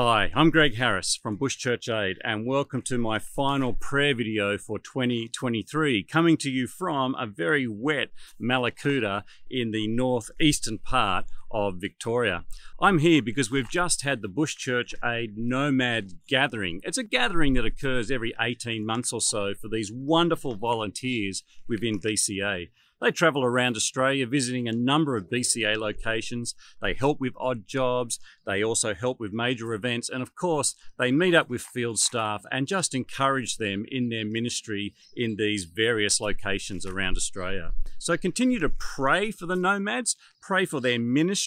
Hi, I'm Greg Harris from Bush Church Aid, and welcome to my final prayer video for 2023, coming to you from a very wet Mallacoota in the northeastern part of Victoria. I'm here because we've just had the Bush Church Aid Nomad Gathering. It's a gathering that occurs every 18 months or so for these wonderful volunteers within BCA. They travel around Australia visiting a number of BCA locations. They help with odd jobs. They also help with major events. And of course, they meet up with field staff and just encourage them in their ministry in these various locations around Australia. So continue to pray for the nomads, pray for their ministry,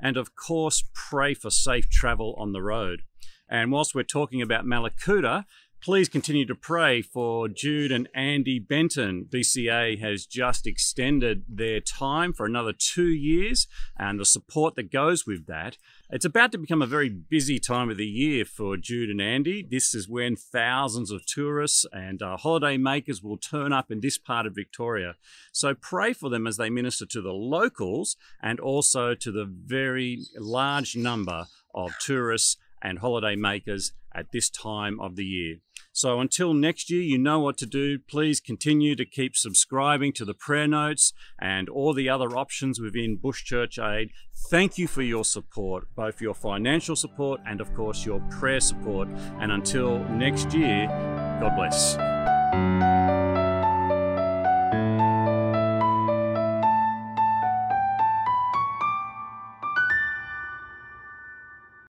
and of course, pray for safe travel on the road. And whilst we're talking about Mallacoota, Please continue to pray for Jude and Andy Benton. BCA has just extended their time for another two years and the support that goes with that. It's about to become a very busy time of the year for Jude and Andy. This is when thousands of tourists and uh, holiday makers will turn up in this part of Victoria. So pray for them as they minister to the locals and also to the very large number of tourists and holiday makers at this time of the year. So until next year, you know what to do. Please continue to keep subscribing to the prayer notes and all the other options within Bush Church Aid. Thank you for your support, both your financial support and, of course, your prayer support. And until next year, God bless.